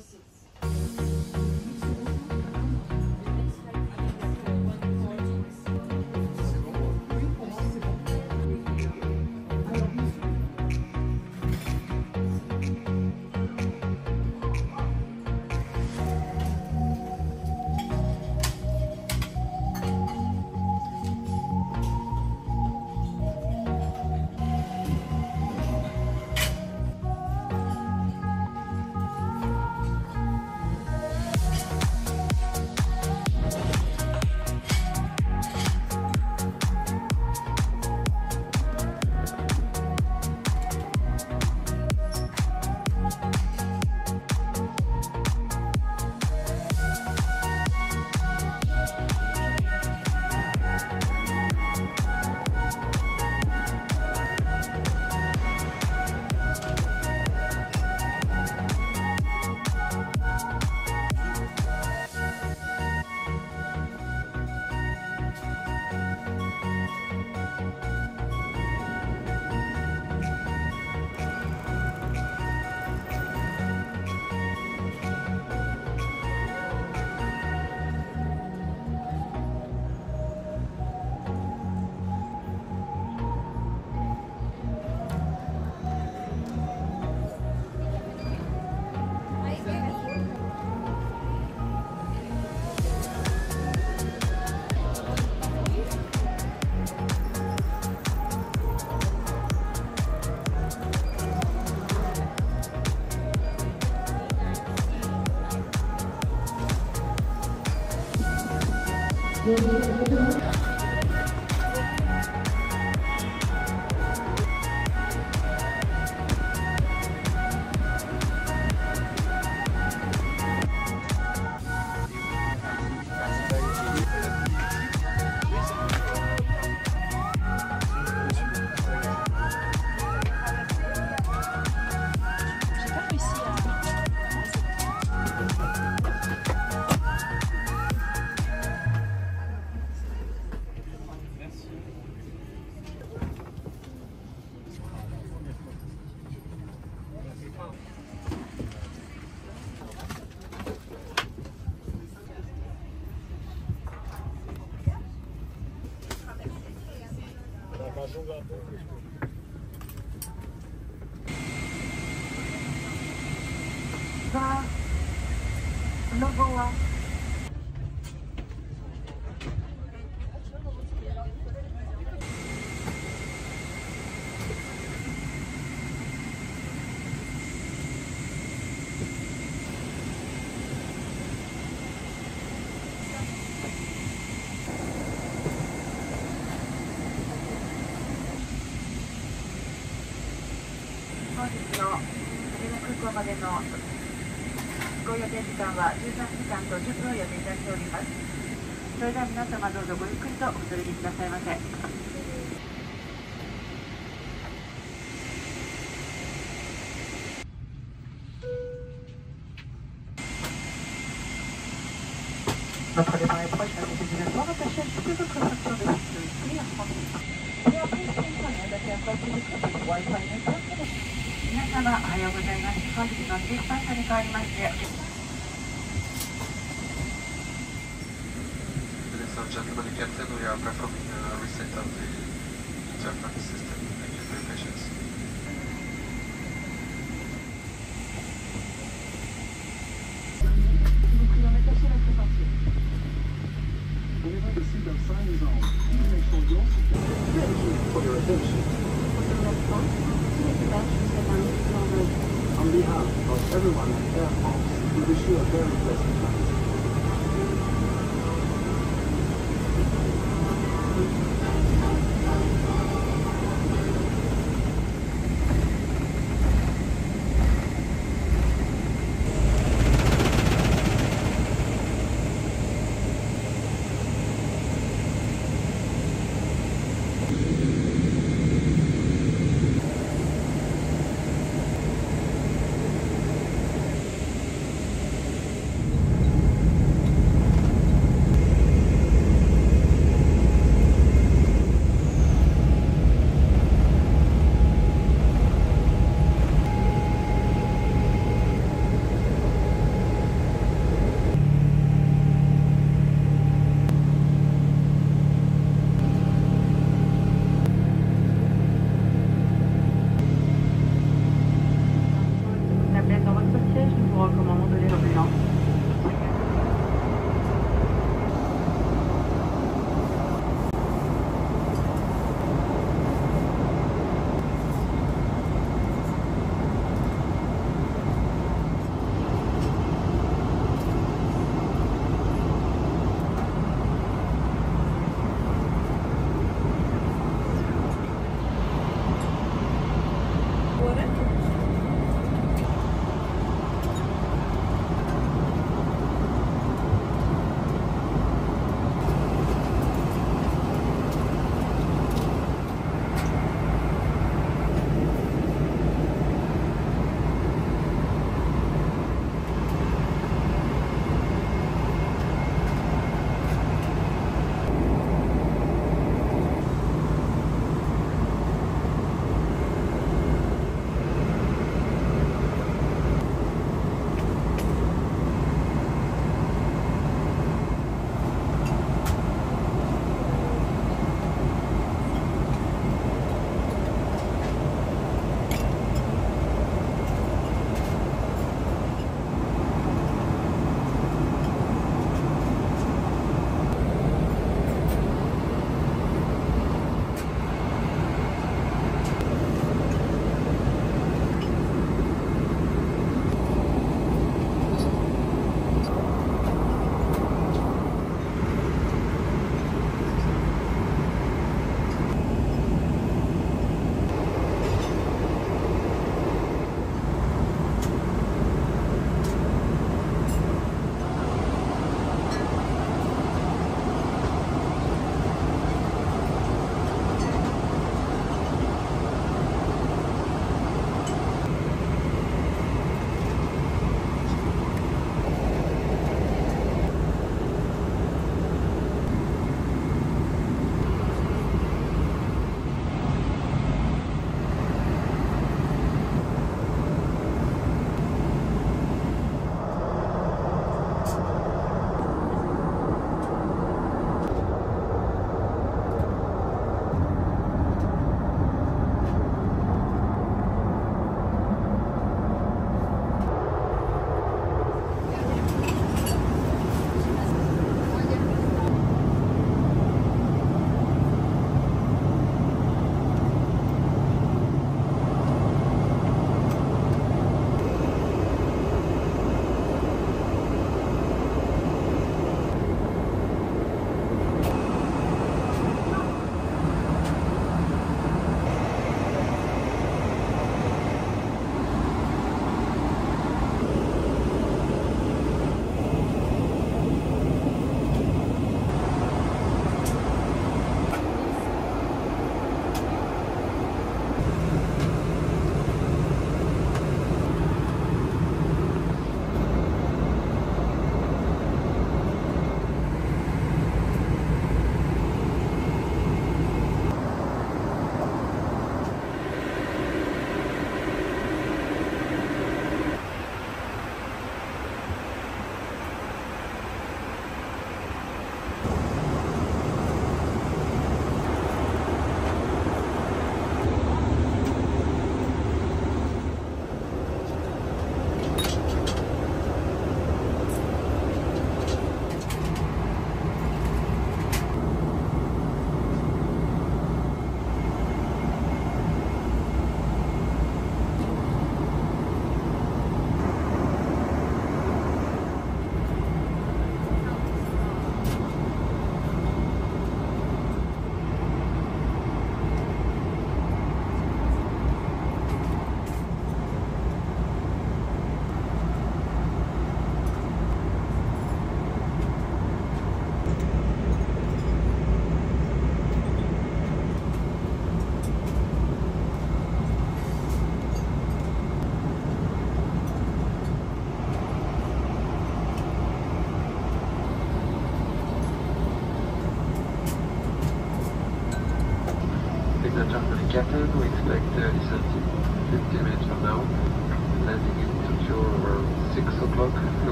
относится. 羽田空港までのご予定時間は13時間と10分を予定いたしております。それでは皆様どうぞごゆっくりとお戻りくださいませ。And gentlemen, Captain, we are performing a reset of the interface system. Thank you for your patience. On, your for your attention. On behalf of everyone at Air France, we wish you a very pleasant flight.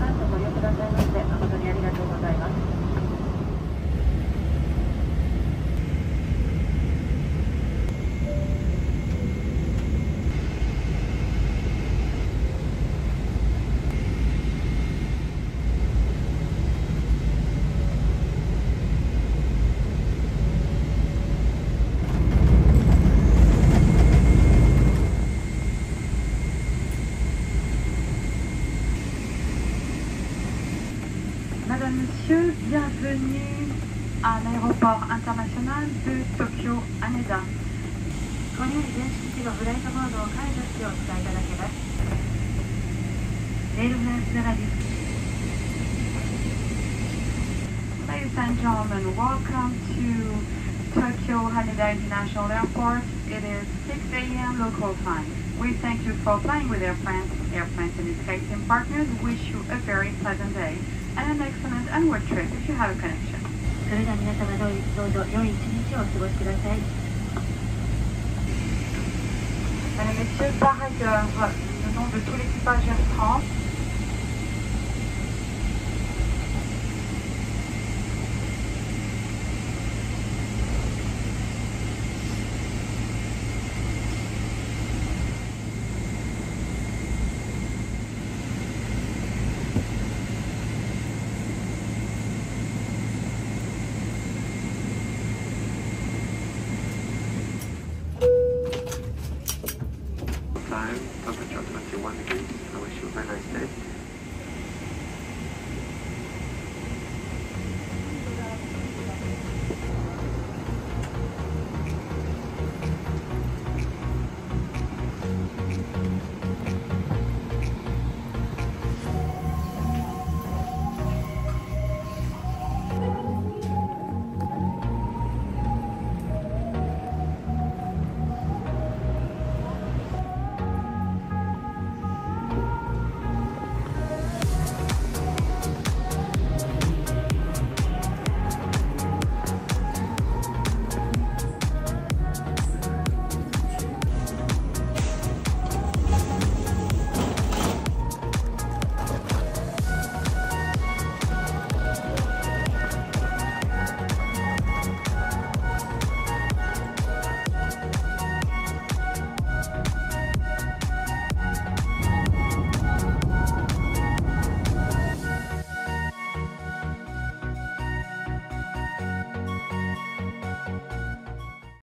何とご利くださいます。Madame, Monsieur, bienvenue à l'aéroport international de Tokyo Haneda. これより電子機器のフライトモードを解除してお伝えいただけます。レールフランスでらです Ladies and gentlemen, welcome to Tokyo Haneda International Airport. It is 6 a.m. local time. We thank you for flying with Air France. Air France and its catering partners wish you a very pleasant day and an excellent onward trip if you have a connection. それでは皆様どうどうぞ良い一日をお過ごしください Mesdames et messieurs, par ailleurs, le nom de tout l'équipage Air France,